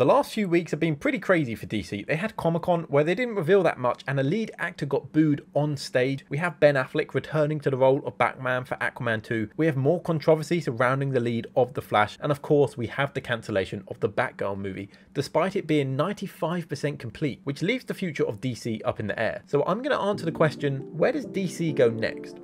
The last few weeks have been pretty crazy for DC. They had Comic Con where they didn't reveal that much and a lead actor got booed on stage. We have Ben Affleck returning to the role of Batman for Aquaman 2. We have more controversy surrounding the lead of The Flash. And of course, we have the cancellation of the Batgirl movie, despite it being 95% complete, which leaves the future of DC up in the air. So I'm going to answer the question, where does DC go next?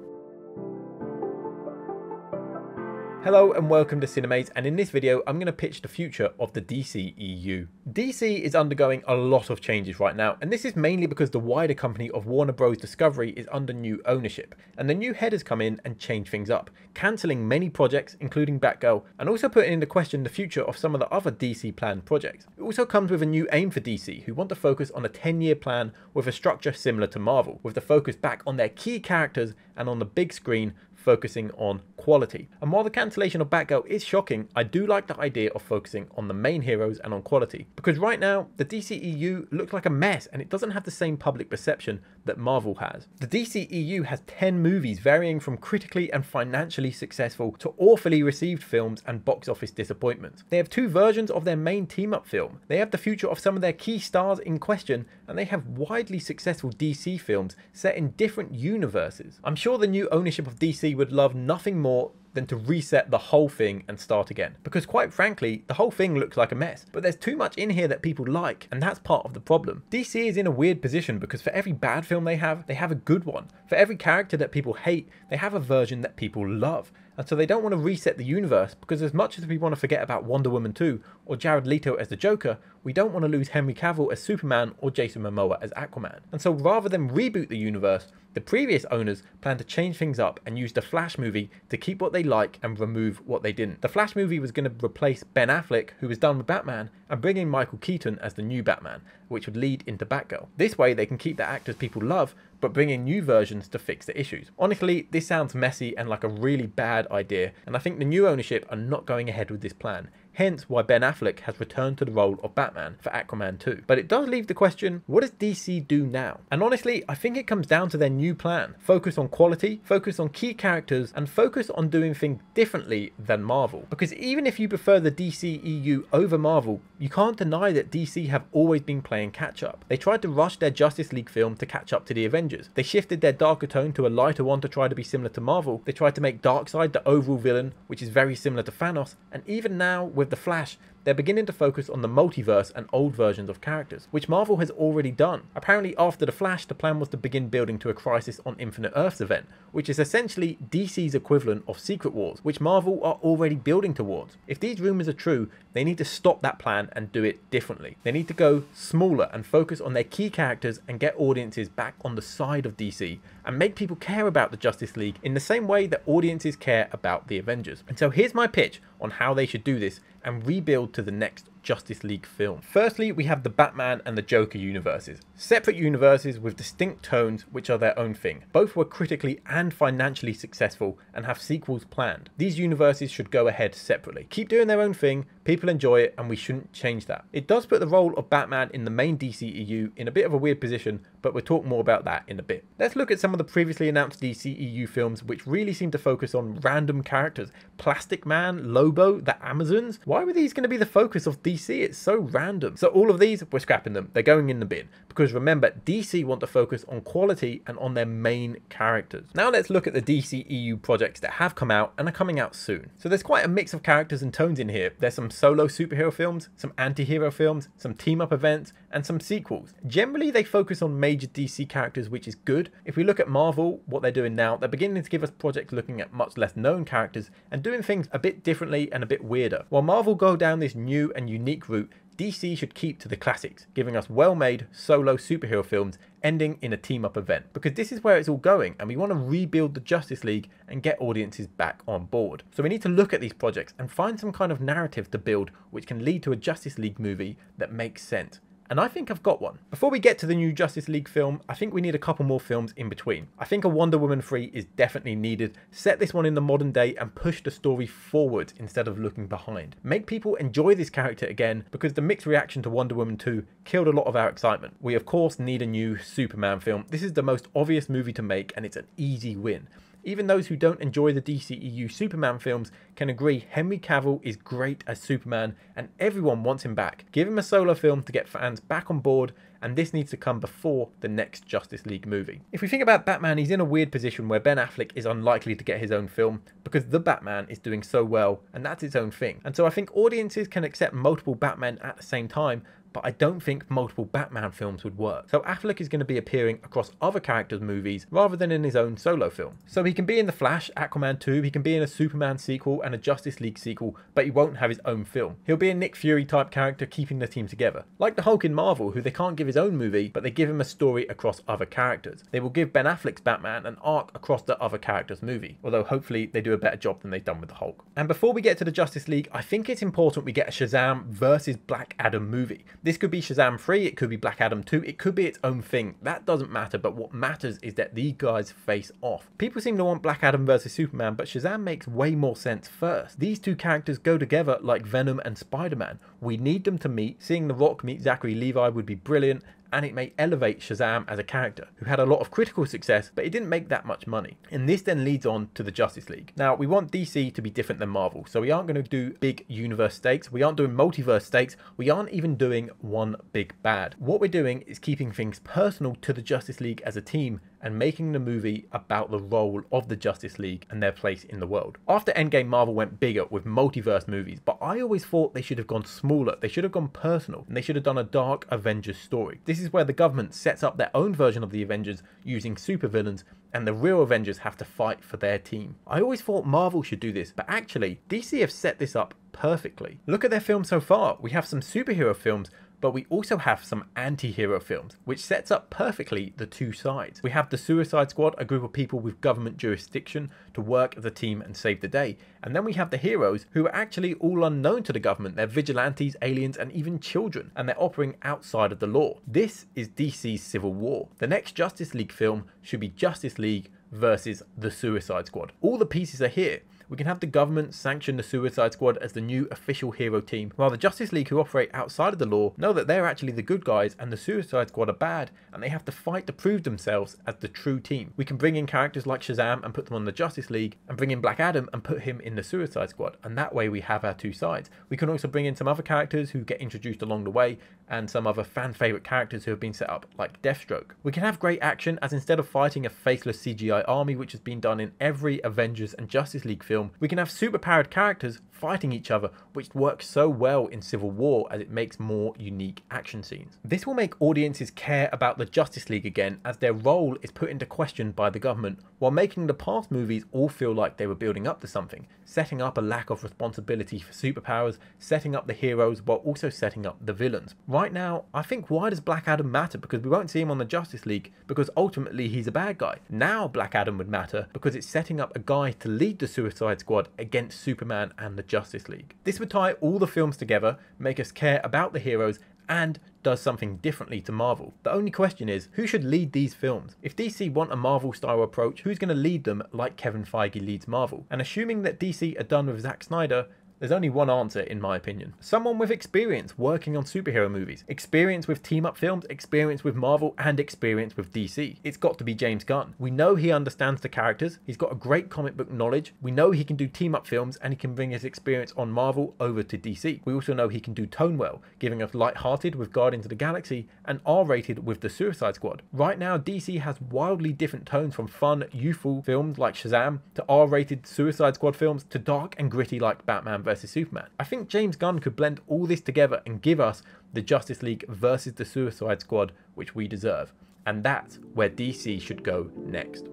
Hello and welcome to Cinemaze and in this video I'm going to pitch the future of the DC EU. DC is undergoing a lot of changes right now and this is mainly because the wider company of Warner Bros Discovery is under new ownership and the new head has come in and changed things up, cancelling many projects including Batgirl and also putting into question the future of some of the other DC planned projects. It also comes with a new aim for DC who want to focus on a 10 year plan with a structure similar to Marvel, with the focus back on their key characters and on the big screen focusing on quality. And while the cancellation of Batgirl is shocking, I do like the idea of focusing on the main heroes and on quality. Because right now, the DCEU looks like a mess and it doesn't have the same public perception that Marvel has. The DCEU has 10 movies varying from critically and financially successful to awfully received films and box office disappointments. They have two versions of their main team-up film. They have the future of some of their key stars in question and they have widely successful DC films set in different universes. I'm sure the new ownership of DC would love nothing more than to reset the whole thing and start again. Because quite frankly, the whole thing looks like a mess. But there's too much in here that people like, and that's part of the problem. DC is in a weird position because for every bad film they have, they have a good one. For every character that people hate, they have a version that people love. And so they don't want to reset the universe because as much as we want to forget about Wonder Woman 2 or Jared Leto as the Joker, we don't want to lose Henry Cavill as Superman or Jason Momoa as Aquaman. And so rather than reboot the universe, the previous owners plan to change things up and use the Flash movie to keep what they like and remove what they didn't. The Flash movie was going to replace Ben Affleck, who was done with Batman, and bring in Michael Keaton as the new Batman, which would lead into Batgirl. This way they can keep the actors people love, but bring in new versions to fix the issues. Honestly, this sounds messy and like a really bad idea, and I think the new ownership are not going ahead with this plan hence why Ben Affleck has returned to the role of Batman for Aquaman 2. But it does leave the question, what does DC do now? And honestly, I think it comes down to their new plan. Focus on quality, focus on key characters, and focus on doing things differently than Marvel. Because even if you prefer the DCEU over Marvel, you can't deny that DC have always been playing catch up. They tried to rush their Justice League film to catch up to the Avengers. They shifted their darker tone to a lighter one to try to be similar to Marvel. They tried to make Darkseid the overall villain, which is very similar to Thanos. And even now, with with The Flash, they're beginning to focus on the multiverse and old versions of characters, which Marvel has already done. Apparently after The Flash, the plan was to begin building to a Crisis on Infinite Earths event, which is essentially DC's equivalent of Secret Wars, which Marvel are already building towards. If these rumours are true, they need to stop that plan and do it differently. They need to go smaller and focus on their key characters and get audiences back on the side of DC and make people care about the Justice League in the same way that audiences care about the Avengers. And so here's my pitch on how they should do this and rebuild to the next Justice League film. Firstly, we have the Batman and the Joker universes. Separate universes with distinct tones which are their own thing. Both were critically and financially successful and have sequels planned. These universes should go ahead separately. Keep doing their own thing, people enjoy it and we shouldn't change that. It does put the role of Batman in the main DCEU in a bit of a weird position, but we'll talk more about that in a bit. Let's look at some of the previously announced DCEU films which really seem to focus on random characters. Plastic Man, Lobo, the Amazons. Why were these going to be the focus of DC it's so random. So all of these, we're scrapping them. They're going in the bin. Because remember, DC want to focus on quality and on their main characters. Now let's look at the DC EU projects that have come out and are coming out soon. So there's quite a mix of characters and tones in here. There's some solo superhero films, some anti-hero films, some team-up events, and some sequels. Generally, they focus on major DC characters, which is good. If we look at Marvel, what they're doing now, they're beginning to give us projects looking at much less known characters and doing things a bit differently and a bit weirder. While Marvel go down this new and unique route, DC should keep to the classics, giving us well-made solo superhero films ending in a team-up event. Because this is where it's all going, and we want to rebuild the Justice League and get audiences back on board. So we need to look at these projects and find some kind of narrative to build which can lead to a Justice League movie that makes sense and I think I've got one. Before we get to the new Justice League film, I think we need a couple more films in between. I think a Wonder Woman 3 is definitely needed. Set this one in the modern day and push the story forward instead of looking behind. Make people enjoy this character again because the mixed reaction to Wonder Woman 2 killed a lot of our excitement. We of course need a new Superman film. This is the most obvious movie to make and it's an easy win. Even those who don't enjoy the DCEU Superman films can agree Henry Cavill is great as Superman and everyone wants him back. Give him a solo film to get fans back on board and this needs to come before the next Justice League movie. If we think about Batman, he's in a weird position where Ben Affleck is unlikely to get his own film because The Batman is doing so well and that's its own thing. And so I think audiences can accept multiple Batmen at the same time but I don't think multiple Batman films would work. So Affleck is going to be appearing across other characters' movies rather than in his own solo film. So he can be in The Flash, Aquaman 2, he can be in a Superman sequel and a Justice League sequel, but he won't have his own film. He'll be a Nick Fury type character keeping the team together. Like the Hulk in Marvel, who they can't give his own movie, but they give him a story across other characters. They will give Ben Affleck's Batman an arc across the other characters' movie, although hopefully they do a better job than they've done with the Hulk. And before we get to the Justice League, I think it's important we get a Shazam versus Black Adam movie. This could be Shazam 3, it could be Black Adam 2, it could be its own thing. That doesn't matter, but what matters is that these guys face off. People seem to want Black Adam versus Superman, but Shazam makes way more sense first. These two characters go together like Venom and Spider-Man. We need them to meet. Seeing The Rock meet Zachary Levi would be brilliant, and it may elevate Shazam as a character, who had a lot of critical success, but it didn't make that much money. And this then leads on to the Justice League. Now, we want DC to be different than Marvel, so we aren't going to do big universe stakes, we aren't doing multiverse stakes, we aren't even doing one big bad. What we're doing is keeping things personal to the Justice League as a team and making the movie about the role of the Justice League and their place in the world. After Endgame, Marvel went bigger with multiverse movies, but I always thought they should have gone smaller, they should have gone personal, and they should have done a dark Avengers story. This is where the government sets up their own version of the Avengers using supervillains and the real Avengers have to fight for their team. I always thought Marvel should do this, but actually, DC have set this up perfectly. Look at their films so far. We have some superhero films but we also have some anti-hero films, which sets up perfectly the two sides. We have the Suicide Squad, a group of people with government jurisdiction to work as a team and save the day. And then we have the heroes, who are actually all unknown to the government. They're vigilantes, aliens, and even children, and they're operating outside of the law. This is DC's Civil War. The next Justice League film should be Justice League versus the Suicide Squad. All the pieces are here we can have the government sanction the Suicide Squad as the new official hero team, while the Justice League who operate outside of the law know that they're actually the good guys and the Suicide Squad are bad, and they have to fight to prove themselves as the true team. We can bring in characters like Shazam and put them on the Justice League, and bring in Black Adam and put him in the Suicide Squad, and that way we have our two sides. We can also bring in some other characters who get introduced along the way, and some other fan favourite characters who have been set up, like Deathstroke. We can have great action, as instead of fighting a faceless CGI army, which has been done in every Avengers and Justice League film, film, we can have superpowered characters fighting each other, which works so well in Civil War as it makes more unique action scenes. This will make audiences care about the Justice League again as their role is put into question by the government, while making the past movies all feel like they were building up to something, setting up a lack of responsibility for superpowers, setting up the heroes while also setting up the villains. Right now, I think why does Black Adam matter? Because we won't see him on the Justice League because ultimately he's a bad guy. Now Black Adam would matter because it's setting up a guy to lead the Suicide Squad against Superman and the Justice League. This would tie all the films together, make us care about the heroes, and does something differently to Marvel. The only question is, who should lead these films? If DC want a Marvel style approach, who's going to lead them like Kevin Feige leads Marvel? And assuming that DC are done with Zack Snyder, there's only one answer, in my opinion. Someone with experience working on superhero movies, experience with team up films, experience with Marvel, and experience with DC. It's got to be James Gunn. We know he understands the characters, he's got a great comic book knowledge, we know he can do team up films, and he can bring his experience on Marvel over to DC. We also know he can do tone well, giving us light-hearted with Guardians of the Galaxy and R-rated with the Suicide Squad. Right now, DC has wildly different tones from fun, youthful films like Shazam to R-rated Suicide Squad films to dark and gritty like Batman versus Superman. I think James Gunn could blend all this together and give us the Justice League versus the Suicide Squad, which we deserve. And that's where DC should go next.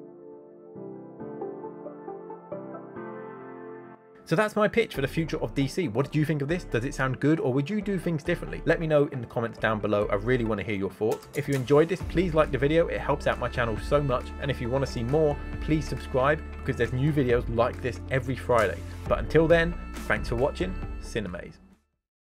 So that's my pitch for the future of DC. What did you think of this? Does it sound good or would you do things differently? Let me know in the comments down below. I really want to hear your thoughts. If you enjoyed this, please like the video. It helps out my channel so much. And if you want to see more, please subscribe because there's new videos like this every Friday. But until then, thanks for watching Cinemaze.